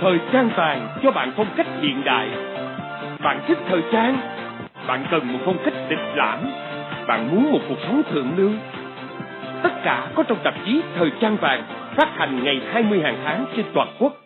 Thời trang vàng cho bạn phong cách hiện đại. Bạn thích thời trang? Bạn cần một phong cách lịch lãm? Bạn muốn một cuộc sống thượng lưu? Tất cả có trong tạp chí Thời trang vàng phát hành ngày 20 hàng tháng trên toàn quốc.